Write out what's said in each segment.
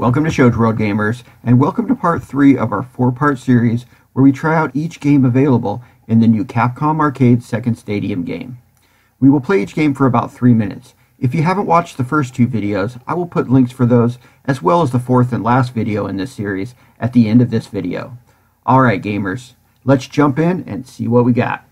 Welcome to Shojworld Gamers, and welcome to part 3 of our 4-part series where we try out each game available in the new Capcom Arcade Second Stadium game. We will play each game for about 3 minutes. If you haven't watched the first two videos, I will put links for those, as well as the fourth and last video in this series, at the end of this video. Alright gamers, let's jump in and see what we got.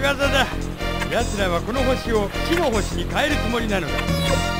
業だ。奴らはこの星を地の星に変えるつもりなのだ。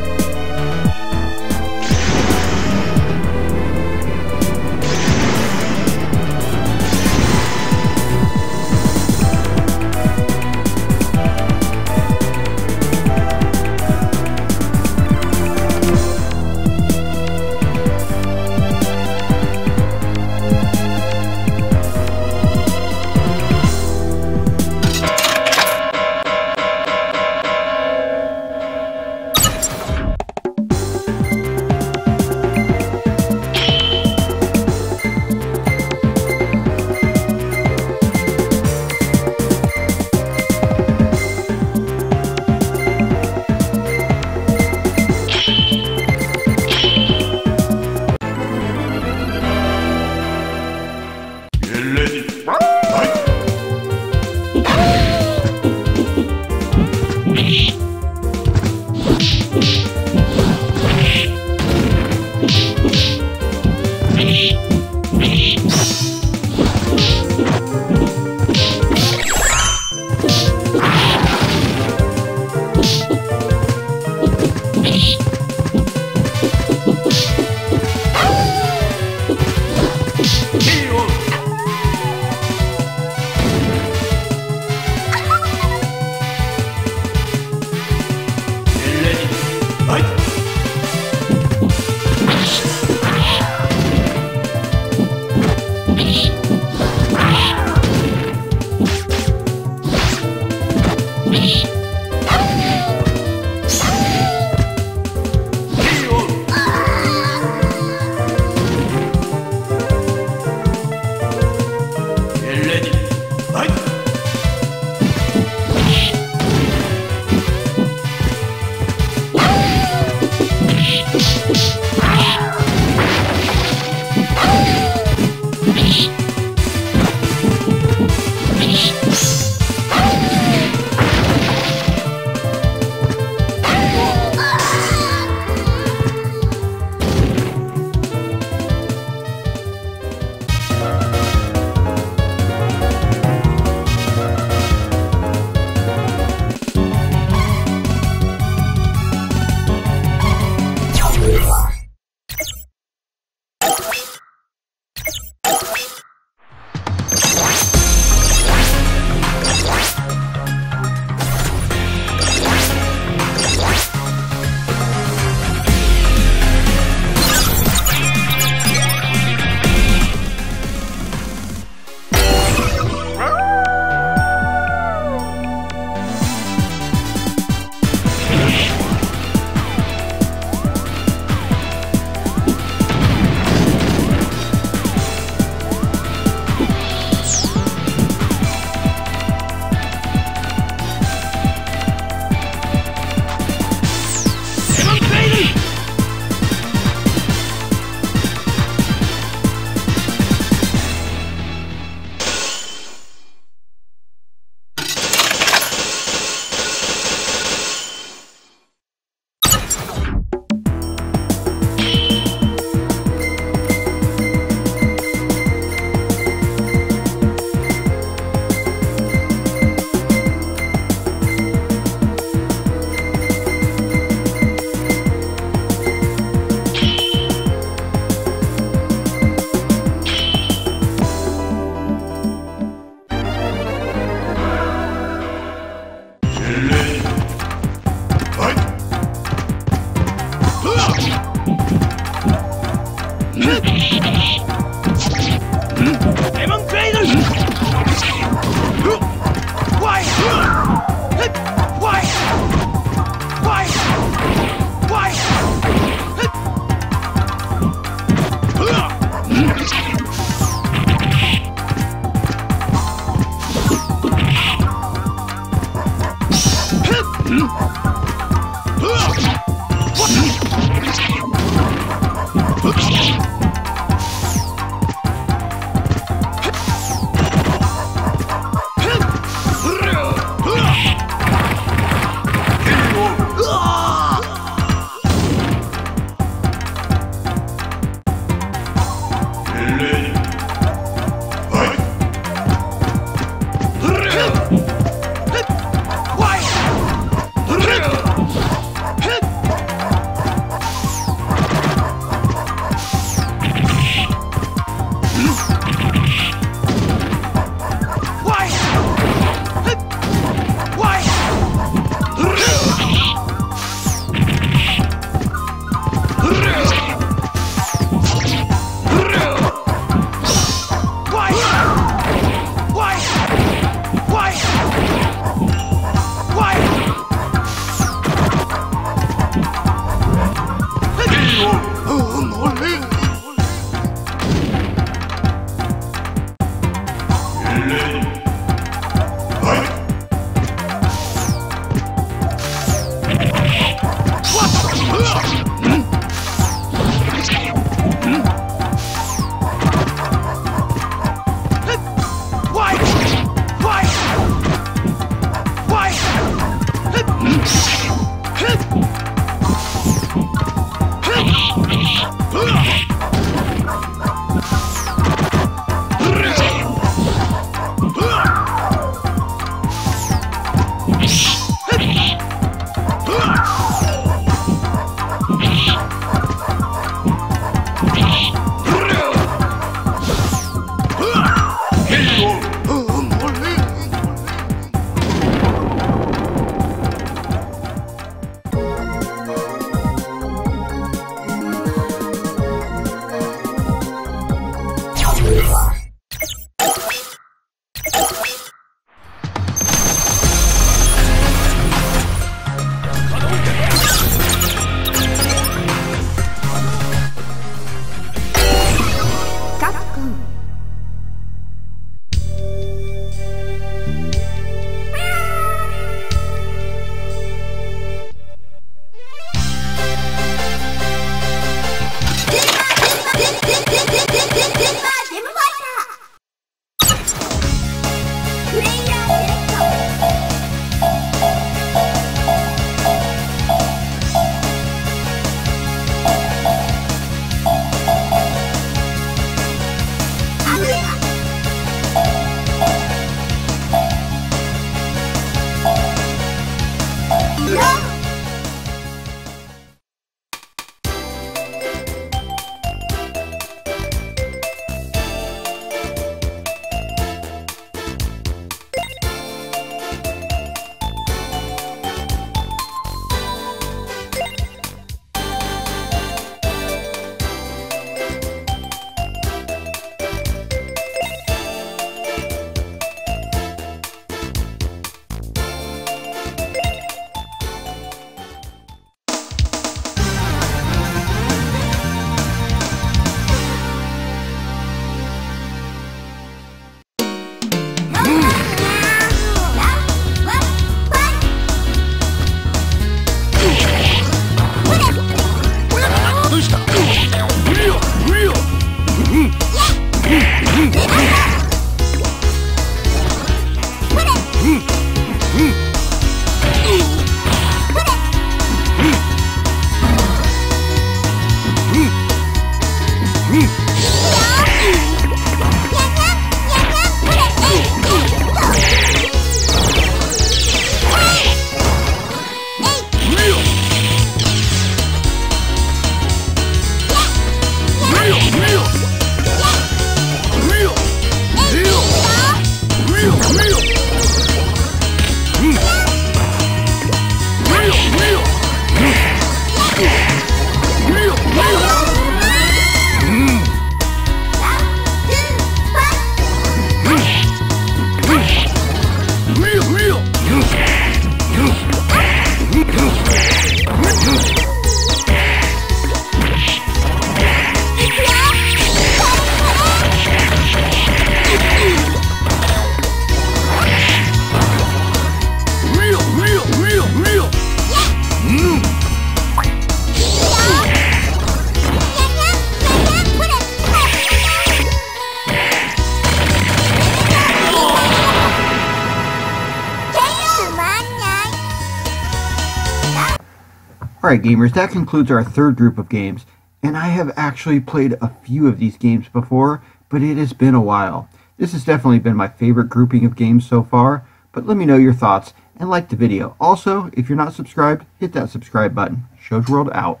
Alright gamers, that concludes our third group of games, and I have actually played a few of these games before, but it has been a while. This has definitely been my favorite grouping of games so far, but let me know your thoughts and like the video. Also, if you're not subscribed, hit that subscribe button. Shojworld out.